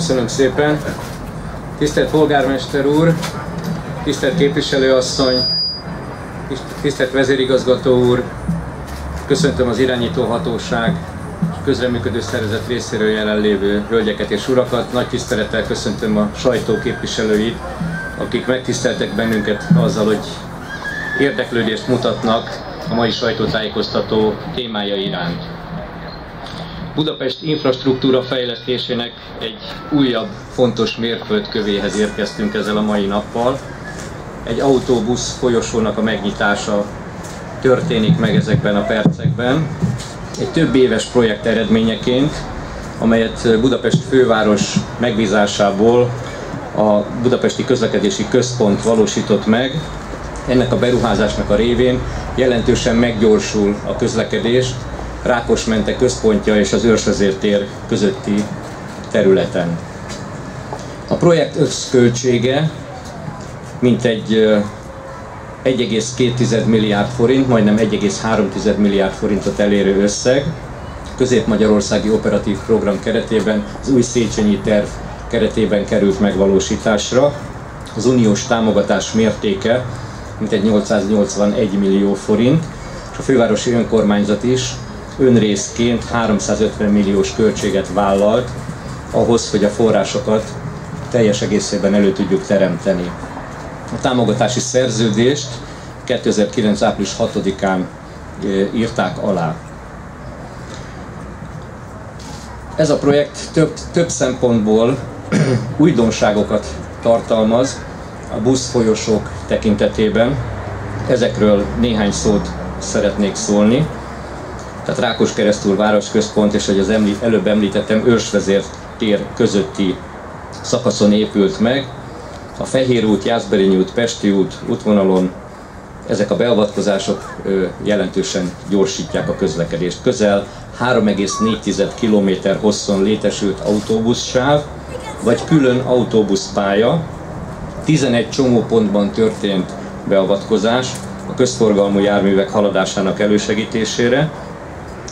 Köszönöm szépen. Tisztelt polgármester úr, tisztelt képviselőasszony, tisztelt vezérigazgató úr, köszöntöm az irányító hatóság és közreműködő szervezet részéről jelenlévő hölgyeket és urakat. Nagy tisztelettel köszöntöm a sajtó képviselőit, akik megtiszteltek bennünket azzal, hogy érdeklődést mutatnak a mai sajtótájékoztató témája iránt. Budapest infrastruktúra fejlesztésének egy újabb fontos mérföldkövéhez érkeztünk ezzel a mai nappal. Egy autóbusz folyosónak a megnyitása történik meg ezekben a percekben. Egy több éves projekt eredményeként, amelyet Budapest főváros megbízásából a Budapesti Közlekedési Központ valósított meg. Ennek a beruházásnak a révén jelentősen meggyorsul a közlekedés Rákosmente központja és az Őrsvezértér közötti területen. A projekt összköltsége mintegy 1,2 milliárd forint, majdnem 1,3 milliárd forintot elérő összeg. Közép-Magyarországi Operatív Program keretében az új Széchenyi terv keretében került megvalósításra. Az uniós támogatás mértéke mintegy 881 millió forint, és a fővárosi önkormányzat is önrészként 350 milliós költséget vállalt ahhoz, hogy a forrásokat teljes egészében elő tudjuk teremteni. A támogatási szerződést 2009. április 6-án írták alá. Ez a projekt több, több szempontból újdonságokat tartalmaz a buszfolyosók tekintetében. Ezekről néhány szót szeretnék szólni. Tehát Rákos keresztül városközpont és, hogy az emlí, előbb említettem, őrsvezér tér közötti szakaszon épült meg. A Fehér út, Jászberényi út, Pesti út útvonalon ezek a beavatkozások jelentősen gyorsítják a közlekedést. Közel 3,4 km hosszon létesült autóbuszsáv, vagy külön autóbuszpálya, 11 csomópontban történt beavatkozás a közforgalmú járművek haladásának elősegítésére,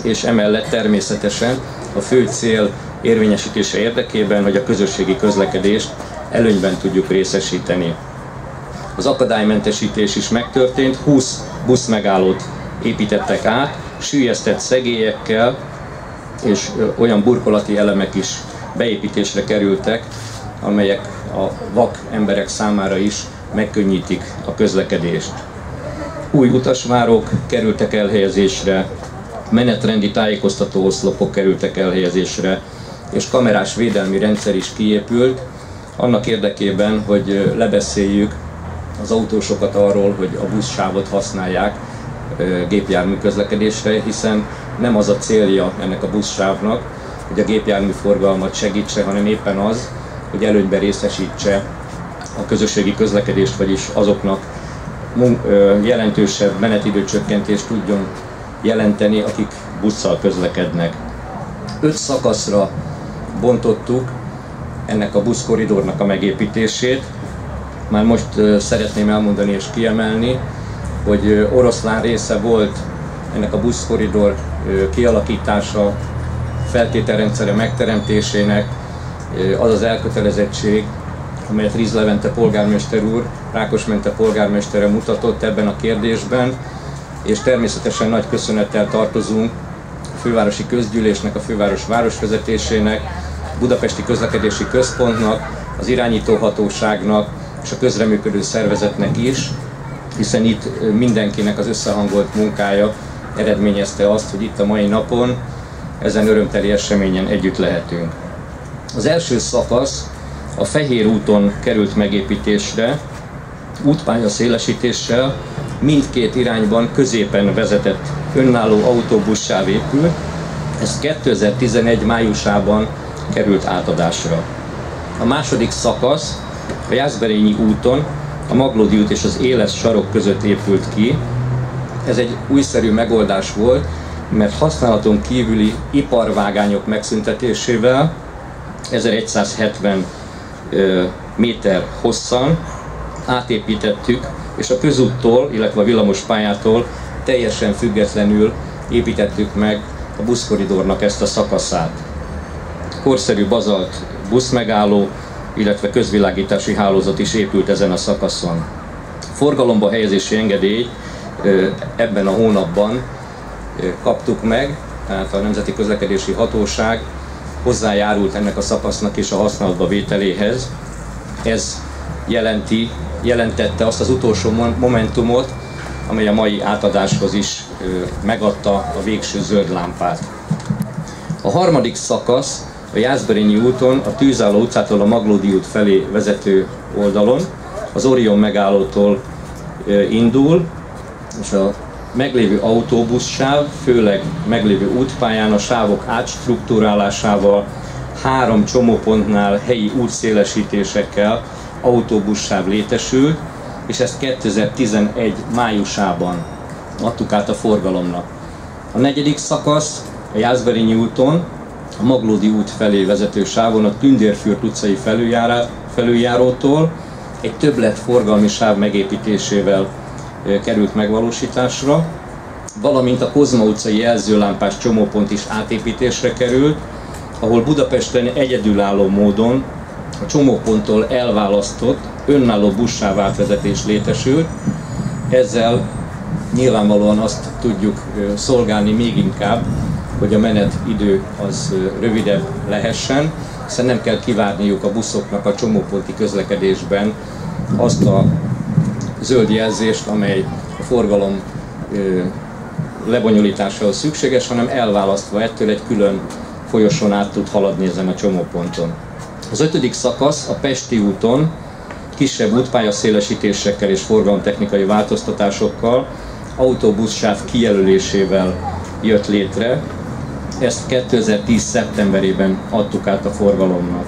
és emellett természetesen a fő cél érvényesítése érdekében, hogy a közösségi közlekedést előnyben tudjuk részesíteni. Az akadálymentesítés is megtörtént, 20 buszmegállót építettek át, sűjesztett szegélyekkel, és olyan burkolati elemek is beépítésre kerültek, amelyek a vak emberek számára is megkönnyítik a közlekedést. Új utasvárok kerültek elhelyezésre, menetrendi tájékoztató oszlopok kerültek elhelyezésre, és kamerás védelmi rendszer is kiépült, annak érdekében, hogy lebeszéljük az autósokat arról, hogy a buszsávot használják gépjármű közlekedésre, hiszen nem az a célja ennek a buszsávnak, hogy a gépjármű forgalmat segítse, hanem éppen az, hogy előnyben részesítse a közösségi közlekedést, vagyis azoknak jelentősebb menetidőcsökkentést tudjon jelenteni, akik busszal közlekednek. Öt szakaszra bontottuk ennek a buszkoridornak a megépítését. Már most szeretném elmondani és kiemelni, hogy oroszlán része volt ennek a buszkoridor kialakítása, feltételrendszere megteremtésének, az az elkötelezettség, amelyet Riz Levente polgármester úr, Rákosmente polgármestere mutatott ebben a kérdésben, és természetesen nagy köszönettel tartozunk a fővárosi közgyűlésnek, a főváros városvezetésének, Budapesti Közlekedési Központnak, az irányítóhatóságnak és a közreműködő szervezetnek is, hiszen itt mindenkinek az összehangolt munkája eredményezte azt, hogy itt a mai napon ezen örömteli eseményen együtt lehetünk. Az első szakasz a Fehér úton került megépítésre, útpálya szélesítéssel, mindkét irányban középen vezetett önálló autóbussá épül. Ez 2011 májusában került átadásra. A második szakasz a Jászberényi úton, a Maglódi út és az Éles sarok között épült ki. Ez egy újszerű megoldás volt, mert használaton kívüli iparvágányok megszüntetésével 1170 méter hosszan átépítettük és a közúttól, illetve a villamospályától teljesen függetlenül építettük meg a buszkoridornak ezt a szakaszát. Korszerű bazalt buszmegálló, illetve közvilágítási hálózat is épült ezen a szakaszon. Forgalomba helyezési engedély ebben a hónapban kaptuk meg, tehát a Nemzeti Közlekedési Hatóság hozzájárult ennek a szakasznak és a használatba vételéhez. Ez jelenti, jelentette azt az utolsó momentumot, amely a mai átadáshoz is megadta a végső zöld lámpát. A harmadik szakasz a Jászberényi úton, a Tűzálló utcától a Maglódi út felé vezető oldalon, az Orion megállótól indul, és a meglévő autóbuszsáv, főleg meglévő útpályán a sávok átstruktúrálásával, három csomópontnál helyi útszélesítésekkel autóbuszsáv létesült, és ezt 2011 májusában adtuk át a forgalomnak. A negyedik szakasz a Jászberényi úton, a Maglódi út felé vezető sávon a Tündérfürt utcai felüljárótól egy többlet forgalmi sáv megépítésével került megvalósításra, valamint a Kozma utcai jelzőlámpás csomópont is átépítésre került, ahol Budapesten egyedülálló módon a csomóponttól elválasztott önálló buszsáv átvezetés létesült. Ezzel nyilvánvalóan azt tudjuk szolgálni még inkább, hogy a menetidő az rövidebb lehessen, hiszen nem kell kivárniuk a buszoknak a csomóponti közlekedésben azt a zöld jelzést, amely a forgalom lebonyolításához szükséges, hanem elválasztva ettől egy külön folyosón át tud haladni ezen a csomóponton. Az ötödik szakasz a Pesti úton kisebb útpálya szélesítésekkel és forgalomtechnikai változtatásokkal, autóbuszsáv kijelölésével jött létre. Ezt 2010. szeptemberében adtuk át a forgalomnak.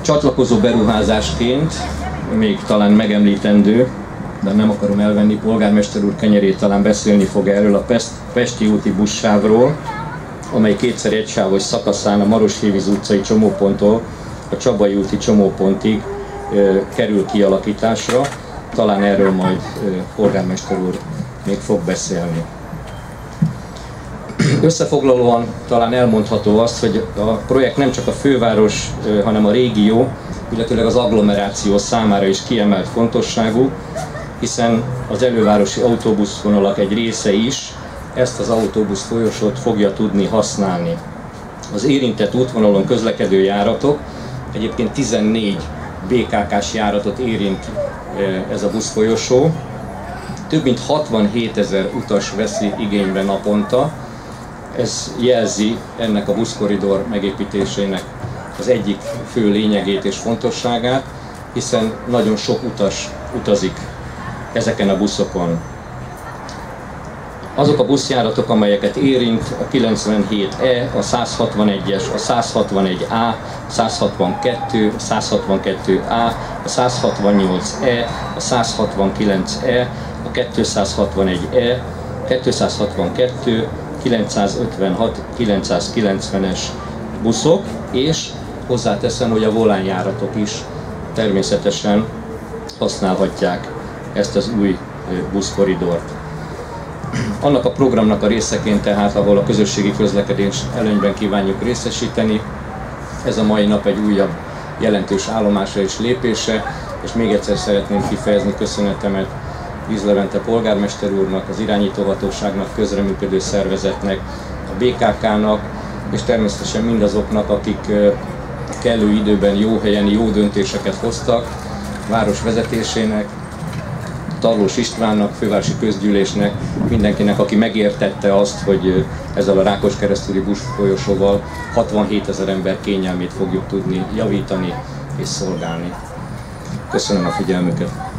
Csatlakozó beruházásként még talán megemlítendő, de nem akarom elvenni, polgármester úr kenyerét talán beszélni fog erről a Pesti úti buszsávról, amely kétszer egysávos szakaszán a Maroshévíz utcai csomóponttól a Csabai úti csomópontig kerül kialakításra. Talán erről majd polgármester úr még fog beszélni. Összefoglalóan talán elmondható azt, hogy a projekt nem csak a főváros, hanem a régió, illetőleg az agglomeráció számára is kiemelt fontosságú, hiszen az elővárosi autóbuszvonalak egy része is ezt az autóbusz folyosót fogja tudni használni. Az érintett útvonalon közlekedő járatok, egyébként 14 BKK-s járatot érint ez a buszfolyosó, több mint 67 ezer utas veszi igénybe naponta, ez jelzi ennek a buszkoridor megépítésének az egyik fő lényegét és fontosságát, hiszen nagyon sok utas utazik ezeken a buszokon. Azok a buszjáratok, amelyeket érint a 97E, a 161-es, a 161A, 162, a 162A, a 168E, a 169E, a 261E, 262, 956, 990-es buszok, és hozzáteszem, hogy a volánjáratok is természetesen használhatják ezt az új buszkoridort. Annak a programnak a részeként tehát, ahol a közösségi közlekedés előnyben kívánjuk részesíteni, ez a mai nap egy újabb jelentős állomása és lépése, és még egyszer szeretném kifejezni köszönetemet Víz Levente polgármester úrnak, az irányítóhatóságnak, közreműködő szervezetnek, a BKK-nak, és természetesen mindazoknak, akik kellő időben jó helyen jó döntéseket hoztak, város vezetésének, Tarlós Istvánnak, fővárosi közgyűlésnek, mindenkinek, aki megértette azt, hogy ezzel a Rákos keresztüli busz folyosóval 67 ezer ember kényelmét fogjuk tudni javítani és szolgálni. Köszönöm a figyelmüket!